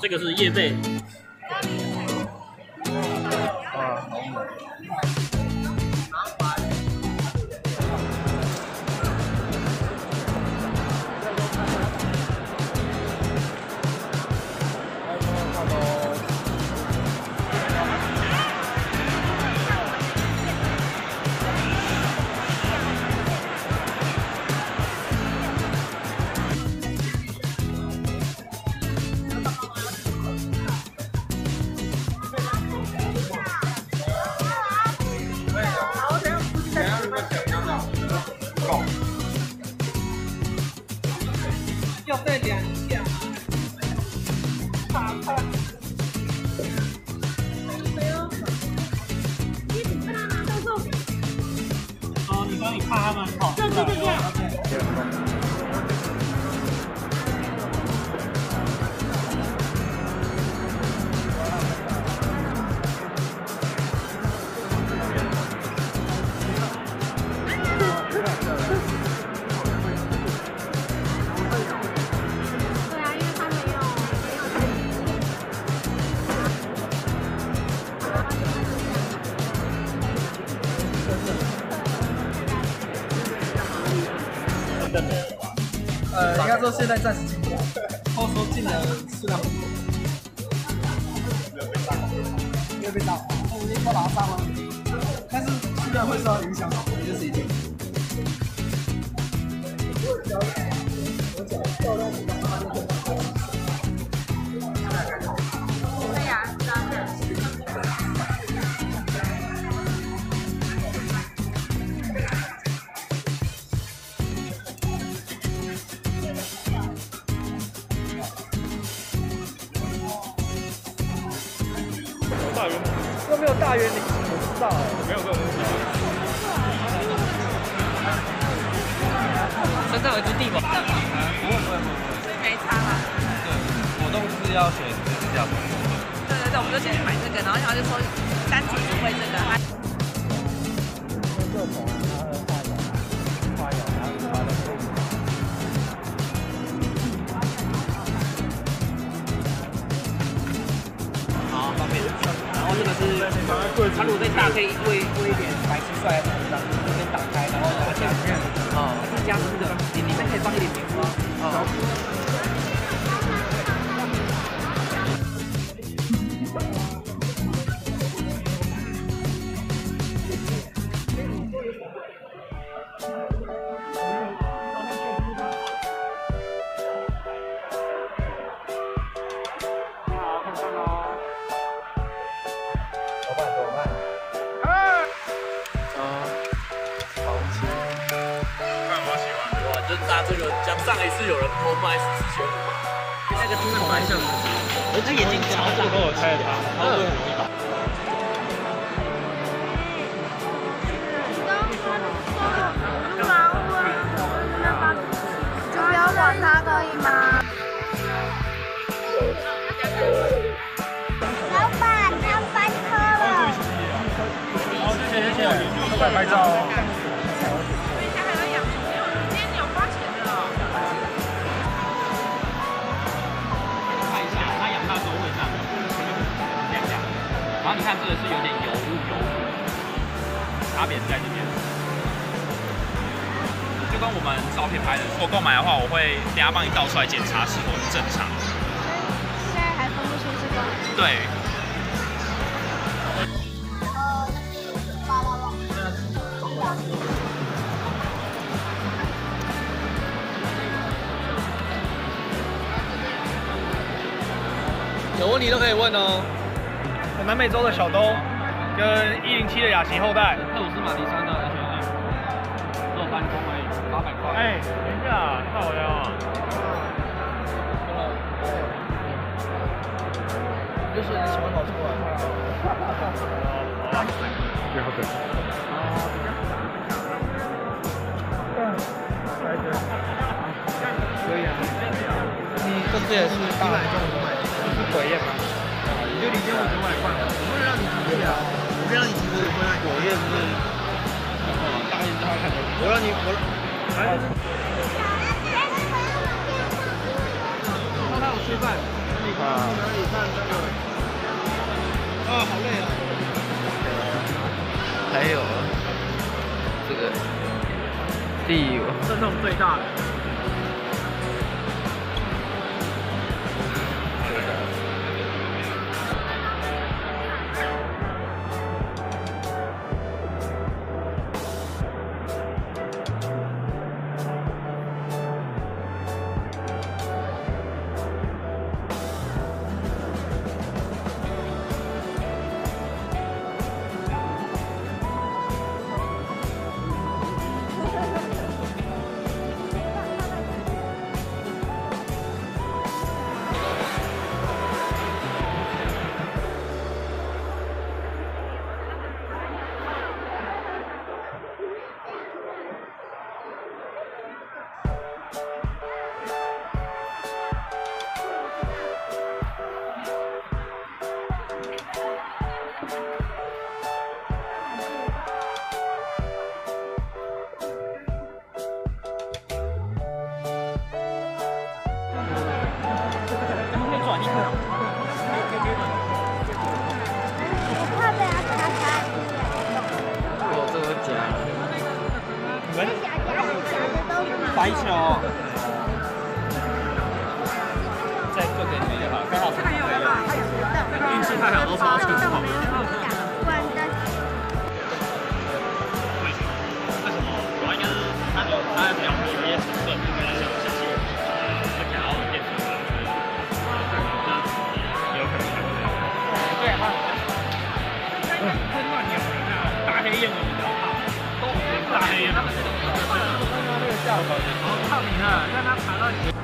这个是叶贝。打开。呃，应该说现在暂时进不了，后说进了数量不多。没有被炸到，没有被炸，那我们已经把它炸了，但是数量会受到影响，这就是一定。对没有大圆领，我不知道哎。没有这种东西。身上有一只地堡。不会不会不会。所以没差啦。对，果冻是要选这支架子。对对对，我们就先去买这个，然后然后就说单纯只会这个，它各它如果再大，可以喂喂一点白蟋蟀在头上，这边打开，然后拿下去。哦，它是加湿的，你里面可以搭这个，像上一次有人播卖四千五，那个真的蛮像的，而且眼睛超大。跟我猜的他，很容易打。就不要管他，可以吗？老板，要翻车了。好，谢谢谢谢，快拍照看这个是有点油污油污，差别在这边。就跟我们照片拍的，如果购买的话，我会等下帮你倒出来检查是否是正常。现在还分不出是公对。有问题都可以问哦。南美洲的小东跟一零七的雅琪后代。特鲁斯马迪山的 H N，只有单工而已，八百块。哎，等一下，看我呀。就是你喜欢跑出来。不要等。可以啊。你这次也是大买中五买，是鬼宴吗？你就领先我九百块，我不能让你提啊，我可以让你提我也会让鬼宴是。大宴大家看的，我让你我让。让他有吃饭。你看那个，啊，好累啊。还有这个第五，这是我们最大的。白球，再做点就好，刚好运气太好都刷成功。为什么？主要应该是它有它比较有一些成分，比如像像是呃会想要变成有可能对啊，会乱咬人啊！大黑燕我比较怕，都大黑。好靠你了，让他爬到你。